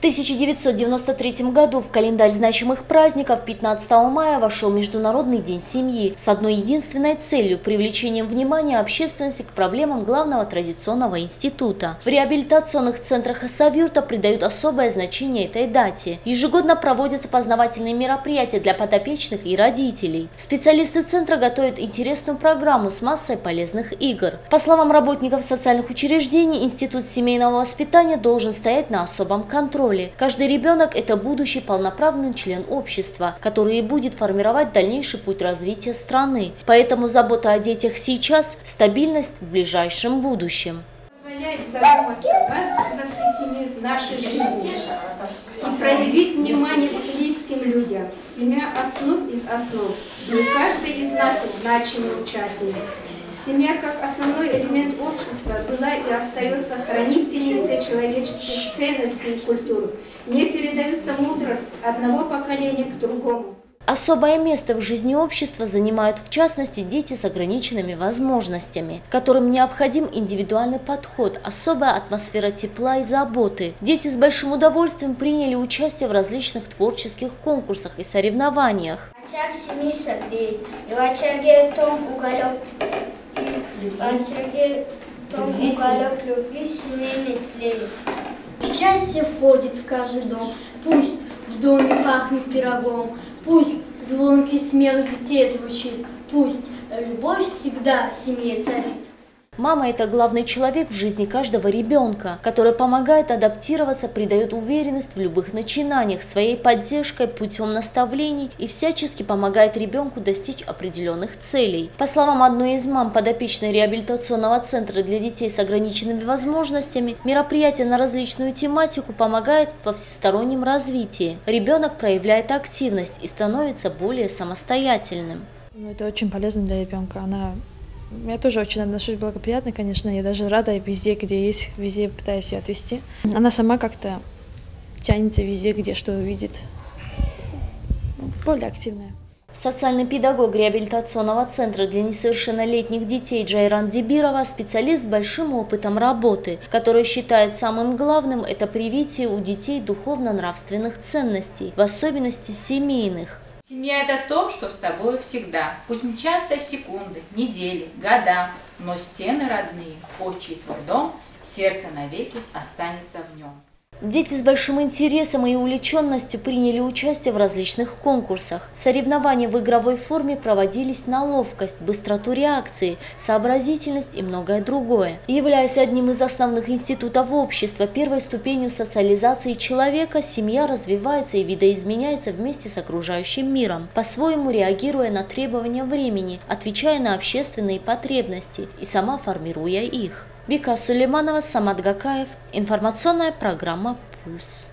1993 году в календарь значимых праздников 15 мая вошел Международный день семьи с одной единственной целью – привлечением внимания общественности к проблемам главного традиционного института. В реабилитационных центрах Асавюрта придают особое значение этой дате. Ежегодно проводятся познавательные мероприятия для подопечных и родителей. Специалисты центра готовят интересную программу с массой полезных игр. По словам работников социальных учреждений, Институт семейного воспитания должен стоять на особом контроле роли. Каждый ребенок – это будущий полноправный член общества, который и будет формировать дальнейший путь развития страны. Поэтому забота о детях сейчас – стабильность в ближайшем будущем. Нашей жизни и проявить внимание к близким людям. Семья – основ из основ, и каждый из нас значимый участник. Семья как основной элемент общества остается хранительницей человеческих ценностей и культур. Не передается мудрость одного поколения к другому. Особое место в жизни общества занимают в частности дети с ограниченными возможностями, которым необходим индивидуальный подход, особая атмосфера тепла и заботы. Дети с большим удовольствием приняли участие в различных творческих конкурсах и соревнованиях. Том уголек любви семейный тлеет. Счастье входит в каждый дом, пусть в доме пахнет пирогом, пусть звонкий смех детей звучит, пусть любовь всегда в семье царит. Мама – это главный человек в жизни каждого ребенка, который помогает адаптироваться, придает уверенность в любых начинаниях, своей поддержкой, путем наставлений и всячески помогает ребенку достичь определенных целей. По словам одной из мам подопечной реабилитационного центра для детей с ограниченными возможностями, мероприятие на различную тематику помогает во всестороннем развитии. Ребенок проявляет активность и становится более самостоятельным. Ну, это очень полезно для ребенка. Она я тоже очень отношусь благоприятно, конечно. Я даже рада везде, где есть, везде пытаюсь ее отвести. Она сама как-то тянется везде, где что увидит. Более активная. Социальный педагог реабилитационного центра для несовершеннолетних детей Джайран Дебирова – специалист с большим опытом работы, который считает самым главным – это привитие у детей духовно-нравственных ценностей, в особенности семейных. Семья – это то, что с тобой всегда. Пусть мчатся секунды, недели, года, но стены родные, отчий твой дом, сердце навеки останется в нем. Дети с большим интересом и увлеченностью приняли участие в различных конкурсах. Соревнования в игровой форме проводились на ловкость, быстроту реакции, сообразительность и многое другое. Являясь одним из основных институтов общества, первой ступенью социализации человека, семья развивается и видоизменяется вместе с окружающим миром, по-своему реагируя на требования времени, отвечая на общественные потребности и сама формируя их. Вика Сулейманова, Самат Гакаев. Информационная программа «Пульс».